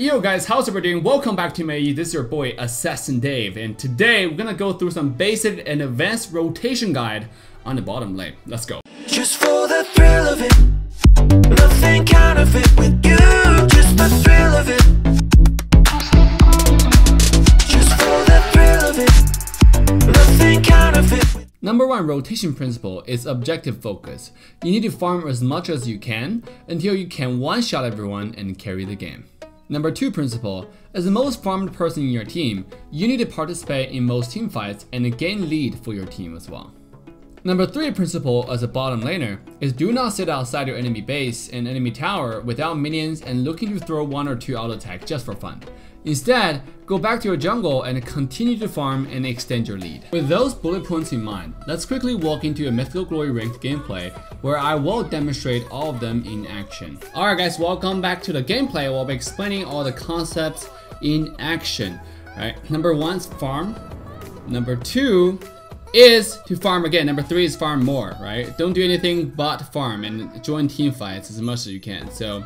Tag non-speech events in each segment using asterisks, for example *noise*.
Yo guys, how's everybody doing? Welcome back to me. This is your boy Assassin Dave, and today we're gonna go through some basic and advanced rotation guide on the bottom lane. Let's go. Just for the thrill of it. Nothing counterfeit with you. Just the thrill of it. Just for the thrill of it. Nothing counterfeit. Number one rotation principle is objective focus. You need to farm as much as you can until you can one-shot everyone and carry the game. Number two principle, as the most farmed person in your team, you need to participate in most team fights and gain lead for your team as well. Number three principle as a bottom laner is do not sit outside your enemy base and enemy tower without minions and looking to throw one or two auto attack just for fun. Instead, go back to your jungle and continue to farm and extend your lead. With those bullet points in mind, let's quickly walk into a Mythical Glory ranked gameplay where I will demonstrate all of them in action. Alright guys, welcome back to the gameplay where I'll be explaining all the concepts in action. Alright, number one is farm. Number two is to farm again. Number three is farm more, right? Don't do anything but farm and join team fights as much as you can. So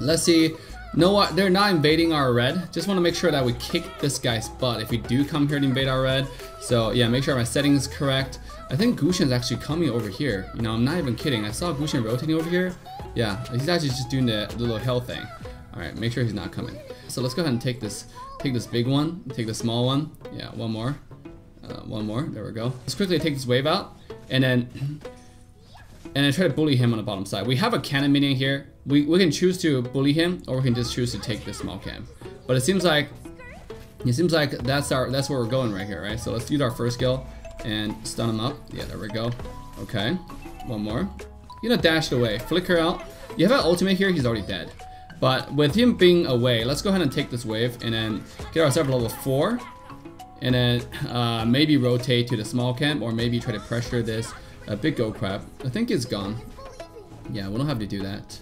let's see. No, what? They're not invading our red. Just want to make sure that we kick this guy's butt if we do come here to invade our red. So yeah, make sure my settings is correct. I think Gusion's actually coming over here. You know, I'm not even kidding. I saw Gusion rotating over here. Yeah, he's actually just doing the little hell thing. All right, make sure he's not coming. So let's go ahead and take this, take this big one, take the small one. Yeah, one more. Uh, one more, there we go. Let's quickly take this wave out, and then and then try to bully him on the bottom side. We have a cannon minion here. We, we can choose to bully him, or we can just choose to take this small cam. But it seems like it seems like that's our that's where we're going right here, right? So let's use our first skill and stun him up. Yeah, there we go. Okay, one more. You know, dash it away, flicker out. You have an ultimate here, he's already dead. But with him being away, let's go ahead and take this wave and then get ourselves level four and then uh, maybe rotate to the small camp or maybe try to pressure this uh, big go crab. I think it's gone. Yeah, we don't have to do that.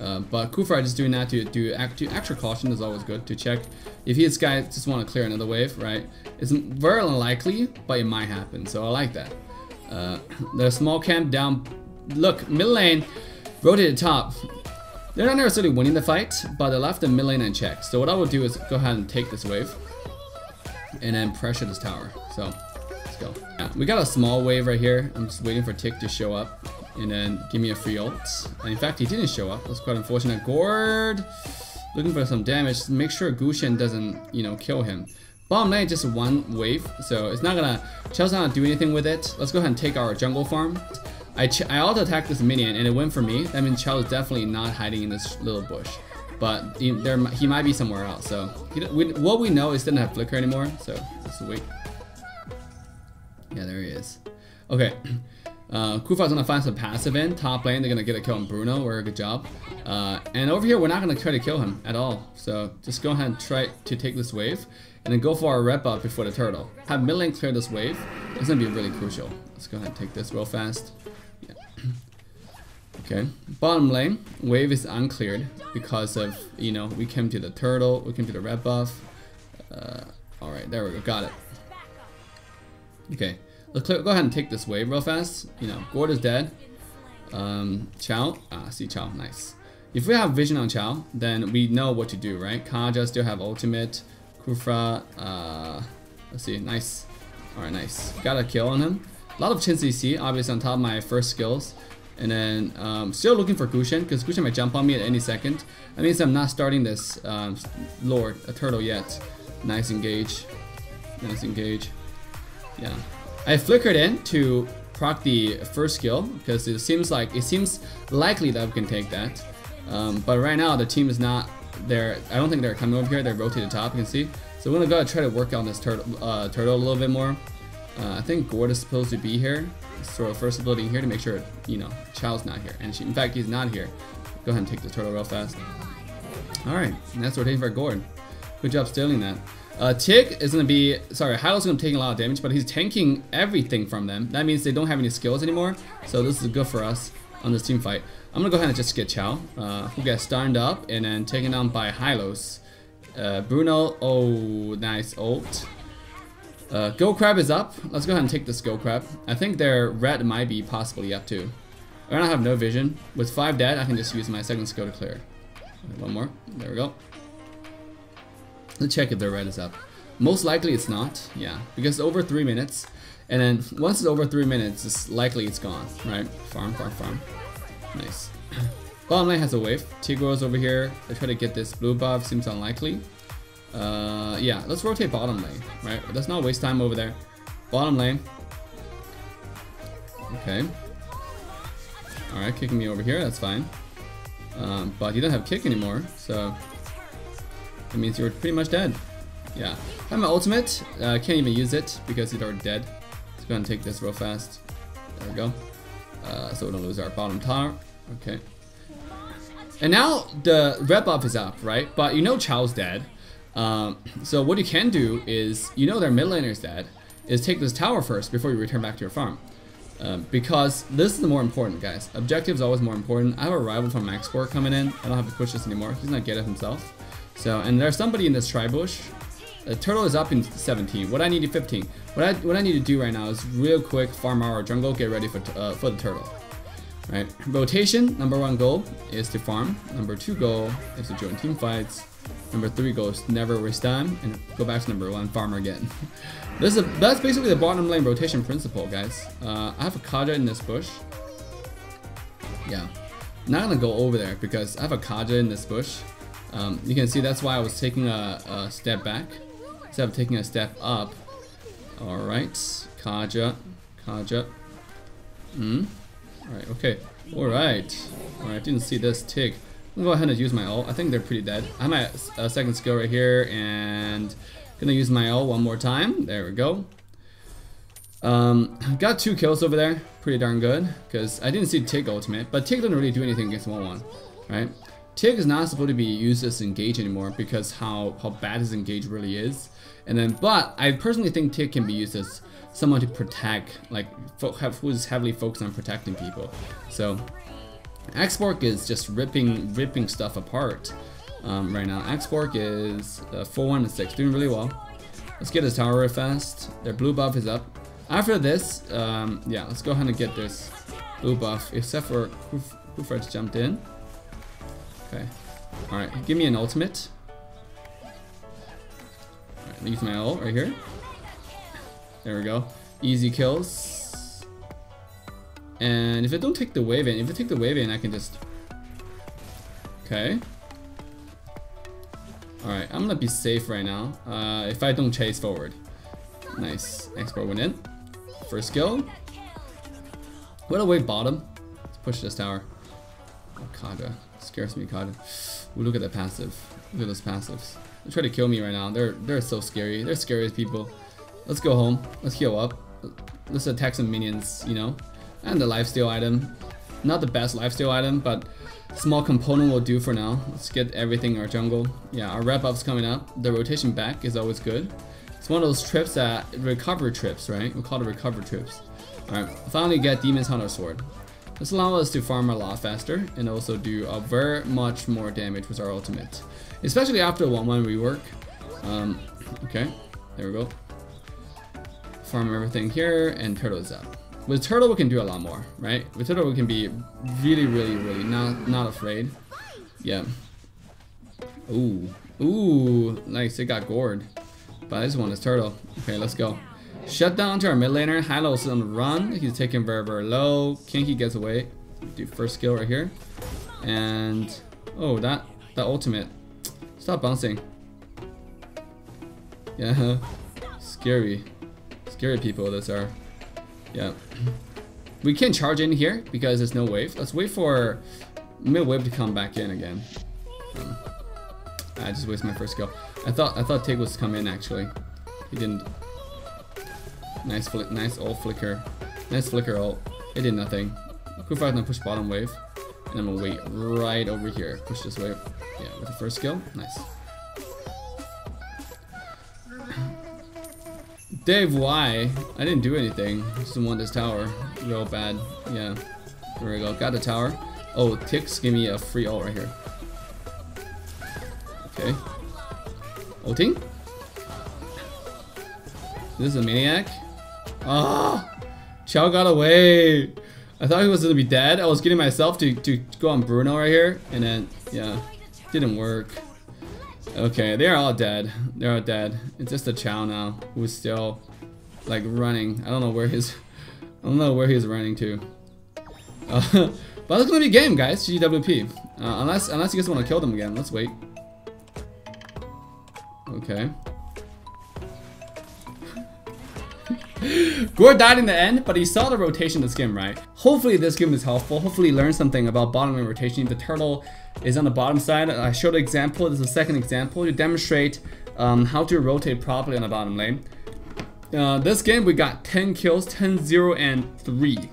Uh, but Khufra just doing that to do act, extra caution is always good to check if his guy just want to clear another wave, right? It's very unlikely, but it might happen. So I like that. Uh, *coughs* the small camp down. Look, mid lane, rotate to top. They're not necessarily winning the fight, but they left the mid lane in check. So what I will do is go ahead and take this wave and then pressure this tower. So go. Yeah, we got a small wave right here. I'm just waiting for Tick to show up and then give me a free ult. And in fact, he didn't show up. That's quite unfortunate. Gord looking for some damage. Make sure Gusion doesn't, you know, kill him. Bottom lane just one wave, so it's not gonna. Chell's not gonna do anything with it. Let's go ahead and take our jungle farm. I, I auto attacked this minion and it went for me. That means Chell is definitely not hiding in this little bush but he, there he might be somewhere else. So he, we, what we know is he doesn't have flicker anymore. So let's wait. Yeah, there he is. Okay. *clears throat* Uh, Kufa's gonna find some passive in top lane. They're gonna get a kill on Bruno. We're a good job. Uh, and over here, we're not gonna try to kill him at all. So just go ahead and try to take this wave, and then go for our rep up before the turtle. Have mid lane clear this wave. It's gonna be really crucial. Let's go ahead and take this real fast. Yeah. *clears throat* Okay, bottom lane, wave is uncleared because of, you know, we came to the turtle, we came to the red buff. Uh, Alright, there we go, got it. Okay, let's go ahead and take this wave real fast. You know, Gord is dead. Um, Chou, ah, see Chou, nice. If we have vision on Chou, then we know what to do, right? Kaja still have ultimate. Khufra, uh, let's see, nice. Alright, nice. Got a kill on him. A lot of Chin CC, obviously on top of my first skills. And then um, still looking for Gusion because Gusion might jump on me at any second. That means I'm not starting this um, Lord, a turtle yet. Nice engage. Nice engage. Yeah. I flickered in to proc the first skill because it seems like it seems likely that we can take that. Um, but right now the team is not there. I don't think they're coming over here. They're rotated top. You can see. So we're gonna go try to work on this turtle, uh, turtle a little bit more. Uh, I think Gord is supposed to be here. Throw a first ability here to make sure, you know, Chou's not here. And she, in fact, he's not here. Go ahead and take the turtle real fast. Alright, and that's rotating for Gord. Good job stealing that. Uh, Tick is going to be, sorry, Hylos is going to be taking a lot of damage, but he's tanking everything from them. That means they don't have any skills anymore. So this is good for us on this team fight. I'm going to go ahead and just get Chou, uh, who gets stunned up and then taken down by Hylos. Uh, Bruno, oh, nice ult. Uh, Go Crab is up. Let's go ahead and take this Go Crab. I think their red might be possibly up too. I don't have no vision. With five dead, I can just use my second skill to clear. One more. There we go. Let's check if the red is up. Most likely it's not, yeah, because over three minutes, and then once it's over three minutes, it's likely it's gone, right? Farm, farm, farm. Nice. *clears throat* Bottom lane has a wave. Tigreal's over here. I try to get this blue buff, seems unlikely. Uh, yeah, let's rotate bottom lane, right? Let's not waste time over there. Bottom lane. Okay. Alright, kicking me over here, that's fine. Um, but he doesn't have kick anymore, so that means you're pretty much dead. Yeah. I have my ultimate. Uh, can't even use it because he's already dead. Let's go and take this real fast. There we go. Uh, so we don't lose our bottom tower. Okay. And now the red buff is up, right? But you know Chou's dead. Um, so what you can do is, you know their mid laner is dead, is take this tower first before you return back to your farm. Um, because this is the more important, guys. Objective is always more important. I have a rival from Max Maxport coming in. I don't have to push this anymore. He's not get it himself. So, and there's somebody in this tribush. The turtle is up in 17. What I need is 15. What I what I need to do right now is real quick farm our jungle, get ready for uh, for the turtle. Right. Rotation. Number one goal is to farm. Number two goal is to join team fights. Number three goal is never waste time and go back to number one, farm again. *laughs* this is a, that's basically the bottom lane rotation principle, guys. Uh, I have a Kaja in this bush. Yeah. Not gonna go over there because I have a Kaja in this bush. Um, you can see that's why I was taking a, a step back instead of taking a step up. Alright, Kaja, Kaja. Hmm. Alright, okay. Alright. Alright, didn't see this tick. I'm gonna go ahead and use my ult. I think they're pretty dead. I have my uh, second skill right here and gonna use my ult one more time. There we go. Um, got two kills over there. Pretty darn good. Because I didn't see Tick ultimate, but Tick didn't really do anything against Wanwan. Right? Tick is not supposed to be used as engage anymore because how, how bad his engage really is. And then, but I personally think Tick can be used as someone to protect, like, who's heavily focused on protecting people. So, X.Borg is just ripping ripping stuff apart um, right now. X.Borg is uh, 4-1 and 6, doing really well. Let's get his tower fast. Their blue buff is up. After this, um, yeah, let's go ahead and get this blue buff, except for Hoofred's jumped in. Okay. Alright, give me an ultimate. Use my ult right here. There we go. Easy kills. And if I don't take the wave in, if I take the wave in, I can just... Okay. Alright, I'm gonna be safe right now. Uh, if I don't chase forward. Nice. X.Borg went in. First skill. What a wave bottom. Let's push this tower. Oh, Scares me, Kaga. Ooh, look at that passive. Look at those passives. They try to kill me right now. They're they're so scary. They're scary as people. Let's go home. Let's heal up. Let's attack some minions, you know. And the lifesteal item. Not the best lifesteal item, but small component will do for now. Let's get everything in our jungle. Yeah, our wrap up's coming up. The rotation back is always good. It's one of those trips that recover trips, right? We call it recover trips. Alright, finally get Demon's Hunter Sword. This allows us to farm a lot faster and also do a very much more damage with our ultimate. Especially after Wanwan rework. Um, okay, there we go. Farm everything here and Turtle is up. With Turtle we can do a lot more, right? With Turtle we can be really, really, really not, not afraid. Yeah. Ooh. Ooh, nice, it got gored. But I just want his turtle. Okay, let's go. Shut down to our mid laner. Hylos on the run. He's taking very, very low. Kinky gets away. Do first skill right here. And oh that that ultimate. Stop bouncing. Yeah. *laughs* Scary. Scary people this are. Yeah. We can charge in here because there's no wave. Let's wait for mid wave to come back in again. Um, I just wasted my first skill. I thought I thought Tig was come in actually. He didn't. Nice flick, nice old flicker, nice flicker ult. It did nothing. Kufa gonna push bottom wave, and I'm gonna wait right over here. Push this wave. Yeah, with the first skill. Nice. Dave, why? I didn't do anything. Just want this tower. Real bad. Yeah. There we go. Got the tower. Oh, Ticks give me a free ult right here. Okay. Ulting? This is a maniac? Ah! Oh, Chou got away! I thought he was gonna be dead. I was getting myself to, to go on Bruno right here, and then, yeah, didn't work. Okay, they're all dead. They're all dead. It's just a Chou now who's still like running. I don't know where he's I don't know where he's running to. Uh, *laughs* but it's gonna be game, guys. GWP. Uh, unless unless you guys want to kill them again. Let's wait. Okay. *laughs* Gore died in the end, but he saw the rotation of this game, right? Hopefully this game is helpful. Hopefully you learn something about bottom lane rotation. The turtle is on the bottom side. I showed an example. This is a second example to demonstrate um, how to rotate properly on the bottom lane. Uh, this game we got 10 kills, 10, 0, and 3.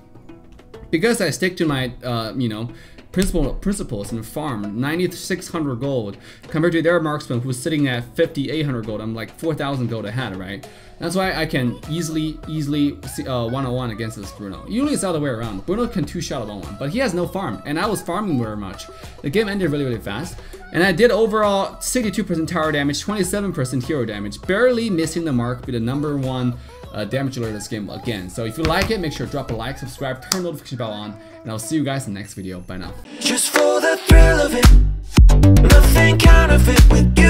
Because I stick to my, uh, you know, principal principles and farm 9600 gold compared to their marksman who's sitting at 5800 gold. I'm like 4000 gold ahead right? That's why i can easily easily uh, one-on-one against this bruno. Usually it's the other way around. Bruno can two-shot Wanwan but he has no farm and i was farming very much. The game ended really really fast and I did overall 62% tower damage, 27% hero damage, barely missing the mark, be the number one uh, damage dealer in this game again. So if you like it, make sure to drop a like, subscribe, turn the notification bell on, and I'll see you guys in the next video. Bye now. Just for the thrill of it, nothing with you.